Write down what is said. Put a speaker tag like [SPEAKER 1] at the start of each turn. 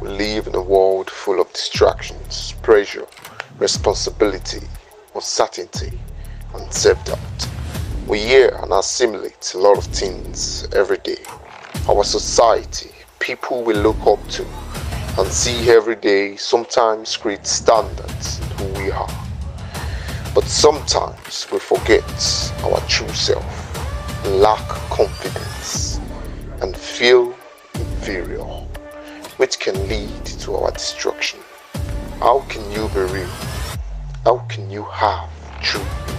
[SPEAKER 1] We live in a world full of distractions, pressure, responsibility, uncertainty, and self doubt. We hear and assimilate a lot of things every day. Our society, people we look up to and see every day, sometimes create standards in who we are. But sometimes we forget our true self, lack confidence, and feel inferior, which can lead to our destruction. How can you be real? How can you have true